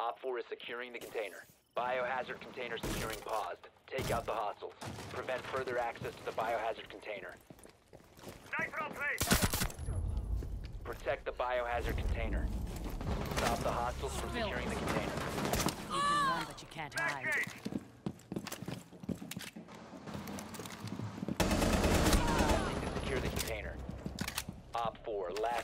OpFor is securing the container. Biohazard container securing paused. Take out the hostiles. Prevent further access to the biohazard container. Sniper on place! Protect the biohazard container. Stop the hostiles from securing the container. You can run, but you can't hide. Secure the container. OpFor, last